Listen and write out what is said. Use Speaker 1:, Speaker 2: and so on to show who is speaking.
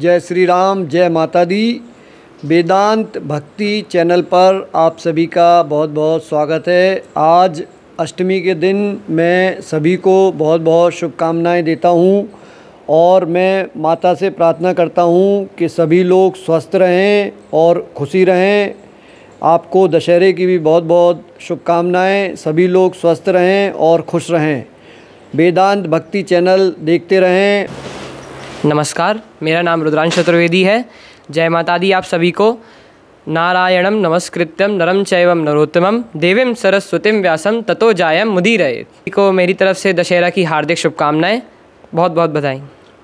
Speaker 1: जय श्री राम, जय माता दी। वेदांत भक्ति चैनल पर आप सभी का बहुत बहुत स्वागत है। आज अष्टमी के दिन मैं सभी को बहुत बहुत शुभकामनाएँ देता हूँ और मैं माता से प्रार्थना करता हूँ कि सभी लोग स्वस्थ रहें और खुशी रहें। आपको दशहरे की भी बहुत बहुत शुभकामनाएँ, सभी लोग स्वस्थ रहें और खुश रहें। वेदांत भक्ति चैनल देखते रहें।
Speaker 2: नमस्कार, मेरा नाम रुद्रांश चतुर्वेदी है। जय माता दी आप सभी को। नारायणम नमस्कृत्यम नरम चैवम नरोत्तम देवीम सरस्वतीम व्यासम ततो जायम मुदीरये। को मेरी तरफ़ से दशहरा की हार्दिक शुभकामनाएँ। बहुत बहुत बधाई।